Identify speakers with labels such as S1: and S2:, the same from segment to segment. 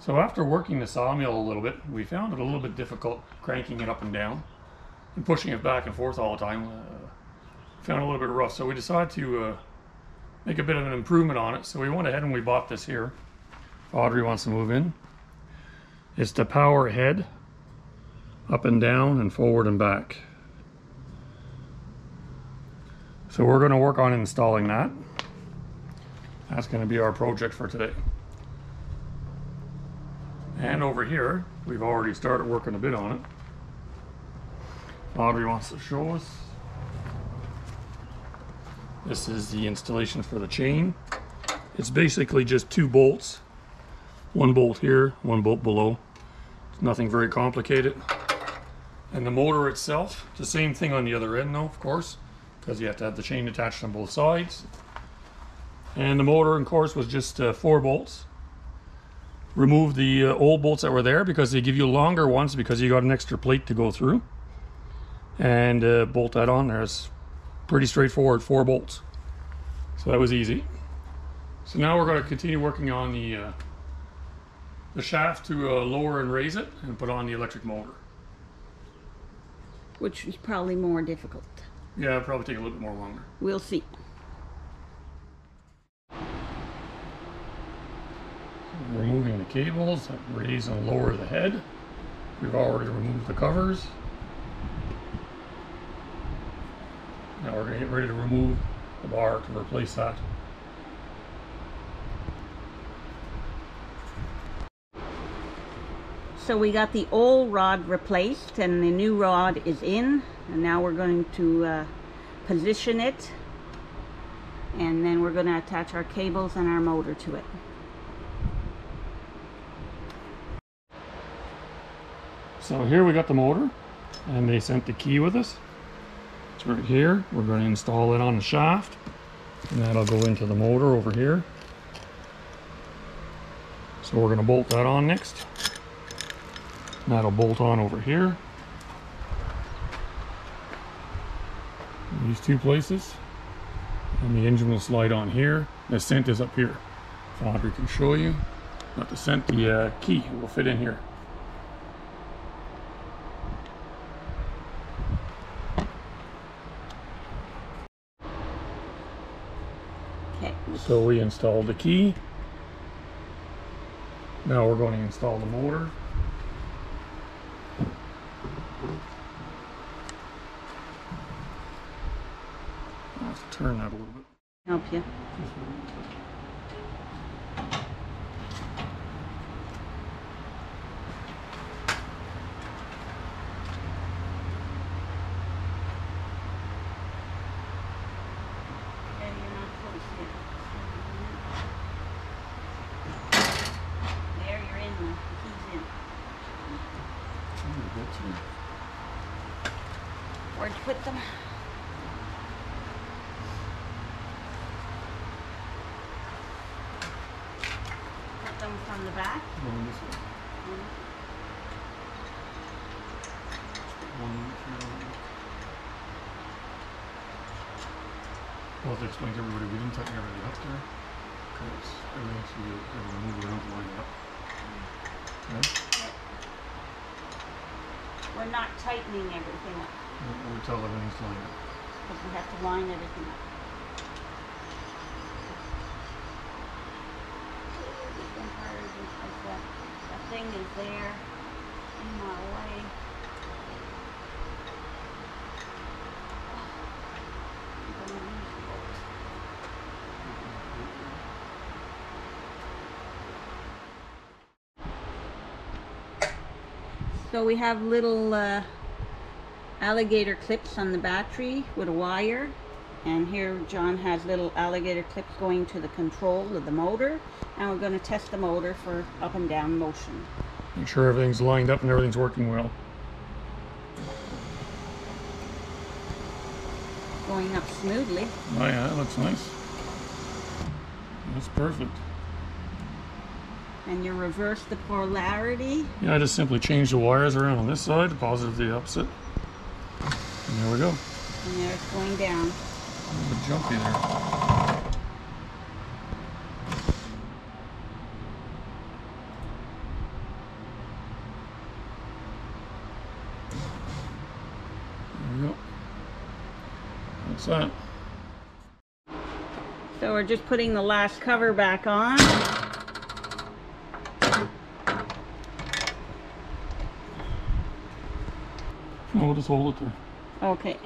S1: So after working the sawmill a little bit, we found it a little bit difficult cranking it up and down and pushing it back and forth all the time. Uh, found a little bit rough, so we decided to uh, make a bit of an improvement on it. So we went ahead and we bought this here. Audrey wants to move in. It's the power head, up and down and forward and back. So we're going to work on installing that. That's going to be our project for today. And over here, we've already started working a bit on it. Audrey wants to show us. This is the installation for the chain. It's basically just two bolts. One bolt here, one bolt below. It's nothing very complicated. And the motor itself, the same thing on the other end though, of course, because you have to have the chain attached on both sides. And the motor, of course, was just uh, four bolts. Remove the uh, old bolts that were there because they give you longer ones because you got an extra plate to go through. And uh, bolt that on there. It's pretty straightforward, four bolts. So that was easy. So now we're going to continue working on the uh, the shaft to uh, lower and raise it and put on the electric motor.
S2: Which is probably more difficult.
S1: Yeah, it'll probably take a little bit more longer.
S2: We'll see.
S1: removing the cables that raise and lower the head. We've already removed the covers. Now we're going to get ready to remove the bar to replace that.
S2: So we got the old rod replaced and the new rod is in. And now we're going to uh, position it. And then we're going to attach our cables and our motor to it.
S1: So here we got the motor and they sent the key with us. It's right here. We're going to install it on the shaft and that'll go into the motor over here. So we're going to bolt that on next. And that'll bolt on over here. These two places. And the engine will slide on here. The scent is up here. If Audrey can show you. Not the scent, the uh, key will fit in here.
S2: Okay.
S1: So we installed the key. Now we're going to install the motor. I'll turn that a little bit.
S2: Help you. There, you're in. The key's in. Where'd you put them? Put them from the back.
S1: Going this way. One, um. two. Well, to explain to everybody, we didn't tighten everything up there. Because everything should be, everyone move around to line it up. Okay?
S2: We're not tightening everything up
S1: And we tell everything's lined up.
S2: because we have to line everything up. Different part is because that, is there in my way. So we have little uh, alligator clips on the battery with a wire. And here John has little alligator clips going to the control of the motor. And we're going to test the motor for up and down motion.
S1: Make sure everything's lined up and everything's working well.
S2: Going up smoothly.
S1: Oh yeah, that looks nice. That's perfect.
S2: And you reverse the polarity.
S1: Yeah, I just simply change the wires around on this side, positive, the opposite. And there we go.
S2: And there it's going down.
S1: A little jumpy there. That.
S2: So we're just putting the last cover back on.
S1: We'll just hold it there.
S2: Okay.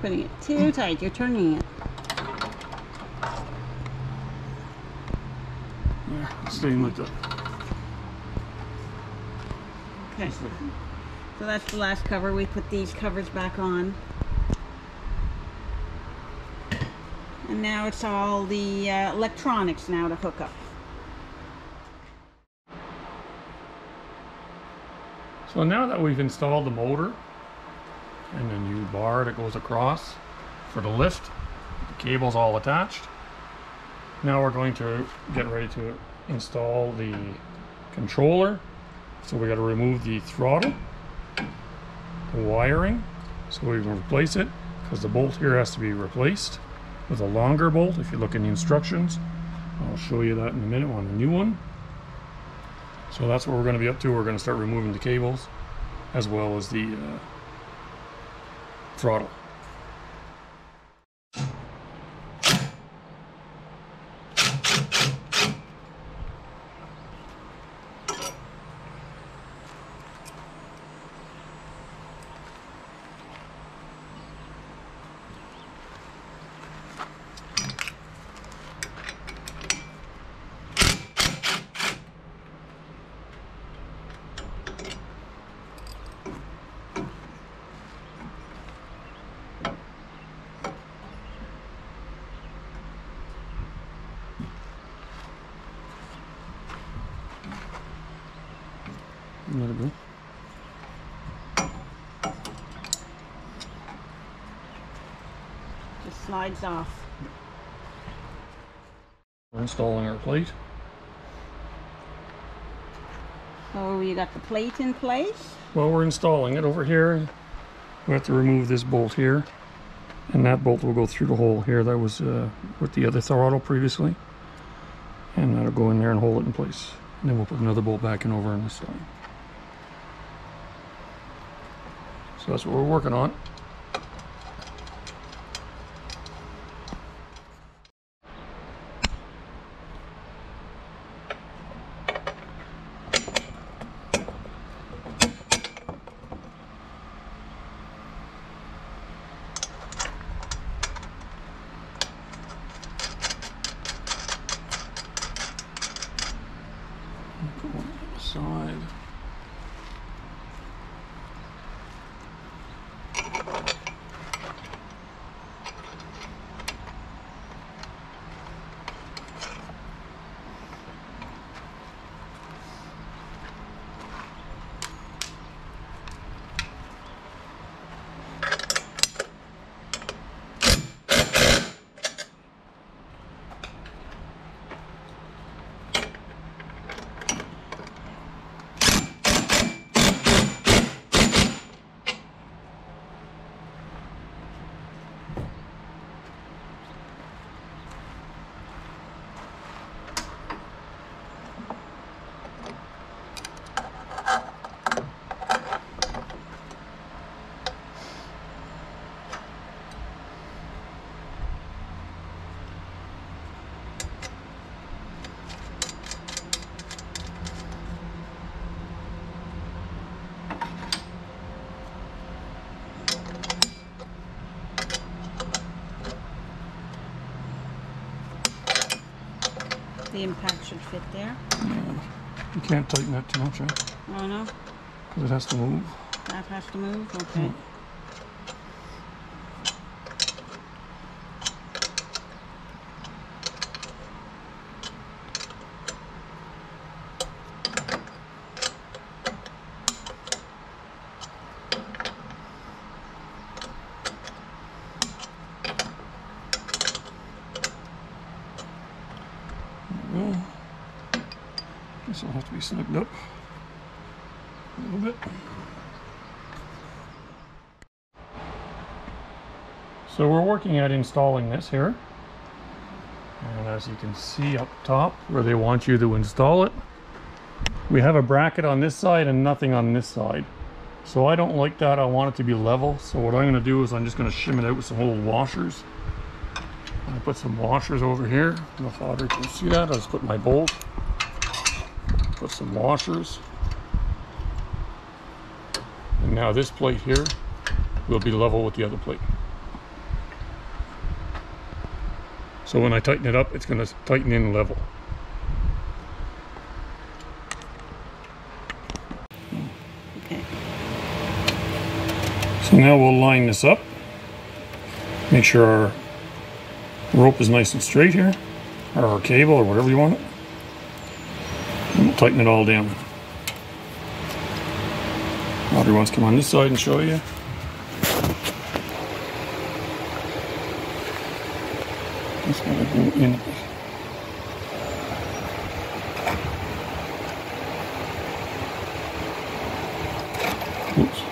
S2: Putting it too tight, you're turning it.
S1: Yeah, staying like that.
S2: Okay. So that's the last cover. We put these covers back on. And now it's all the uh, electronics now to hook up.
S1: So now that we've installed the motor and the new bar that goes across for the lift, the cable's all attached. Now we're going to get ready to install the controller. So we got to remove the throttle, wiring, so we can replace it because the bolt here has to be replaced with a longer bolt. If you look in the instructions, I'll show you that in a minute on the new one. So that's what we're going to be up to. We're going to start removing the cables as well as the uh, throttle. Let it.
S2: Just slides off.
S1: We're installing our plate.
S2: So you got the plate in place.
S1: Well, we're installing it over here. We have to remove this bolt here. And that bolt will go through the hole here that was uh, with the other throttle previously. And that'll go in there and hold it in place. And then we'll put another bolt back in over on this side. So that's what we're working on. Go on the
S2: impact should fit there.
S1: You can't tighten that too much, right?
S2: Oh no,
S1: Because it has to move.
S2: that has to move. Okay.
S1: Well, guess I'll have to be snugged up a little bit. So we're working at installing this here. And as you can see up top where they want you to install it, we have a bracket on this side and nothing on this side. So I don't like that. I want it to be level. So what I'm going to do is I'm just going to shim it out with some old washers. I put some washers over here. I don't know if can see that. I just put my bolt. Put some washers. And now this plate here will be level with the other plate. So when I tighten it up, it's going to tighten in level.
S2: Okay.
S1: So now we'll line this up. Make sure our rope is nice and straight here, or our cable, or whatever you want it. Tighten it all down. Audrey wants to come on this side and show you. Just gotta go in. Oops.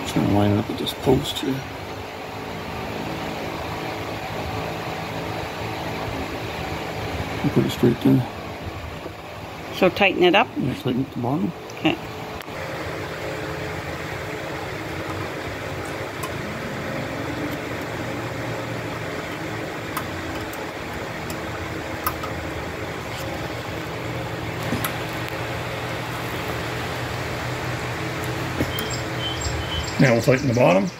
S1: Just gonna line it up with this post here. Put it straight there.
S2: So tighten it up.
S1: Yeah, tighten at the bottom.
S2: Okay.
S1: Now we'll tighten the bottom,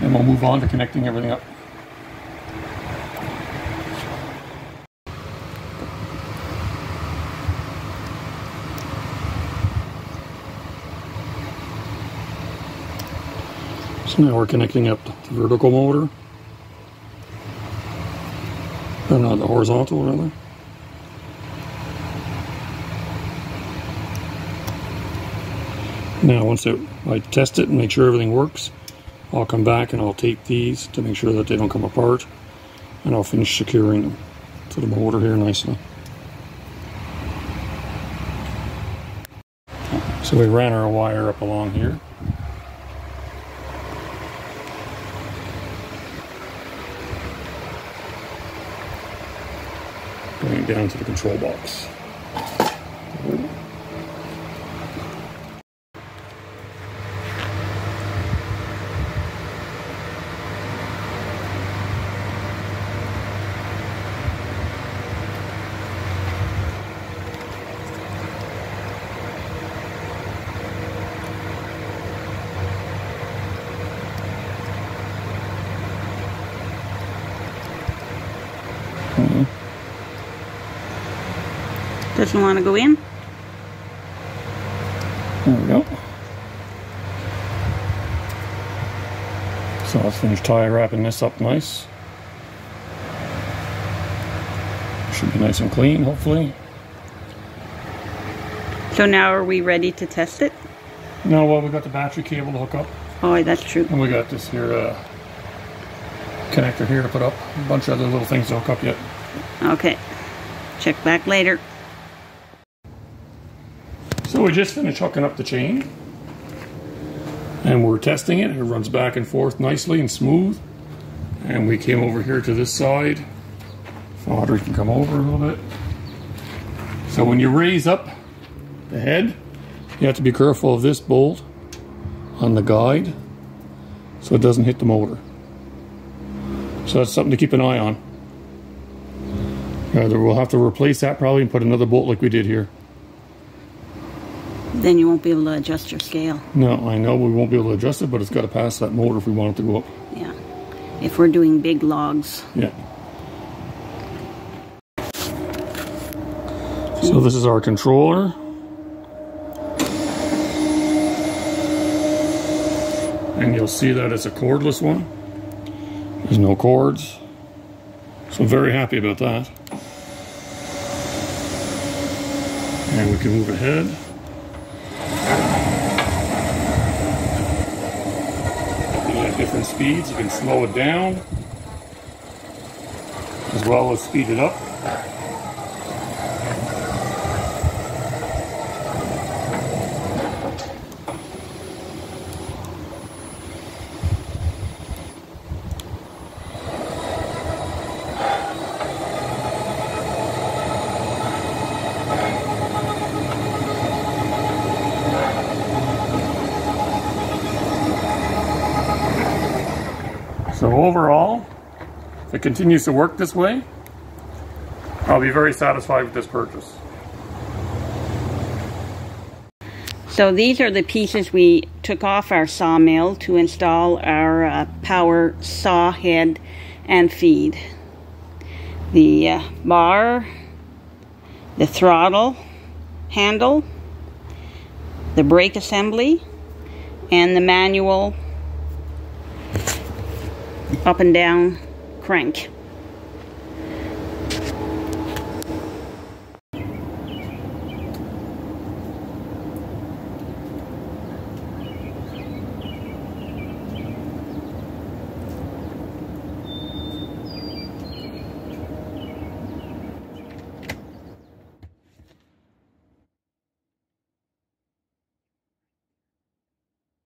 S1: and we'll move on to connecting everything up. So now we're connecting up the vertical motor. Or not the horizontal, rather. Now, once it, I test it and make sure everything works, I'll come back and I'll tape these to make sure that they don't come apart, and I'll finish securing them to the motor here nicely. So we ran our wire up along here. Down to the control box.
S2: Doesn't want to go in.
S1: There we go. So let's finish tie wrapping this up nice. Should be nice and clean, hopefully.
S2: So now are we ready to test it?
S1: No, well, we got the battery cable to hook up,
S2: Oh, that's true.
S1: and we got this here uh, connector here to put up. A bunch of other little things to hook up yet.
S2: Okay. Check back later.
S1: So we just finished hooking up the chain. And we're testing it. It runs back and forth nicely and smooth. And we came over here to this side. If Audrey can come over a little bit. So when you raise up the head, you have to be careful of this bolt on the guide so it doesn't hit the motor. So that's something to keep an eye on. Either we'll have to replace that probably and put another bolt like we did here.
S2: Then you won't be able to adjust your scale.
S1: No, I know we won't be able to adjust it, but it's got to pass that motor if we want it to go up.
S2: Yeah. If we're doing big logs.
S1: Yeah. Hmm. So this is our controller. And you'll see that it's a cordless one. There's no cords. So I'm very happy about that. And we can move ahead. You have different speeds. You can slow it down as well as speed it up. Overall, if it continues to work this way, I'll be very satisfied with this purchase.
S2: So these are the pieces we took off our sawmill to install our uh, power saw head and feed. The uh, bar, the throttle handle, the brake assembly, and the manual up and down crank.